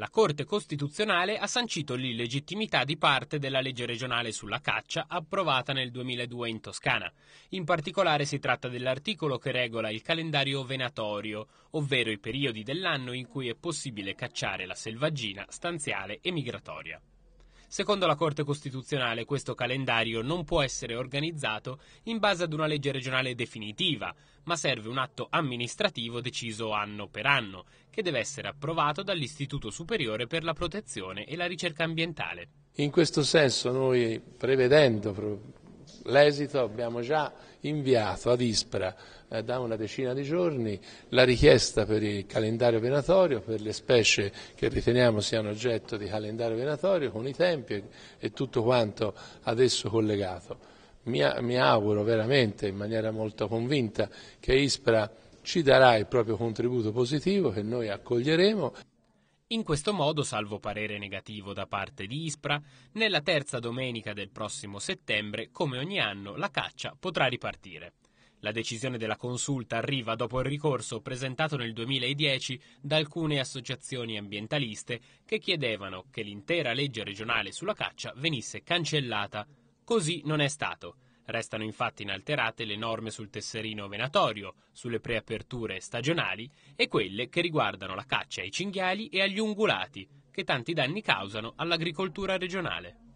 La Corte Costituzionale ha sancito l'illegittimità di parte della legge regionale sulla caccia approvata nel 2002 in Toscana. In particolare si tratta dell'articolo che regola il calendario venatorio, ovvero i periodi dell'anno in cui è possibile cacciare la selvaggina, stanziale e migratoria. Secondo la Corte Costituzionale questo calendario non può essere organizzato in base ad una legge regionale definitiva, ma serve un atto amministrativo deciso anno per anno, che deve essere approvato dall'Istituto Superiore per la Protezione e la Ricerca Ambientale. In questo senso noi, prevedendo l'esito abbiamo già inviato ad Ispra eh, da una decina di giorni la richiesta per il calendario venatorio per le specie che riteniamo siano oggetto di calendario venatorio con i tempi e, e tutto quanto ad esso collegato. Mi, mi auguro veramente in maniera molto convinta che Ispra ci darà il proprio contributo positivo che noi accoglieremo. In questo modo, salvo parere negativo da parte di Ispra, nella terza domenica del prossimo settembre, come ogni anno, la caccia potrà ripartire. La decisione della consulta arriva dopo il ricorso presentato nel 2010 da alcune associazioni ambientaliste che chiedevano che l'intera legge regionale sulla caccia venisse cancellata. Così non è stato. Restano infatti inalterate le norme sul tesserino venatorio, sulle preaperture stagionali e quelle che riguardano la caccia ai cinghiali e agli ungulati, che tanti danni causano all'agricoltura regionale.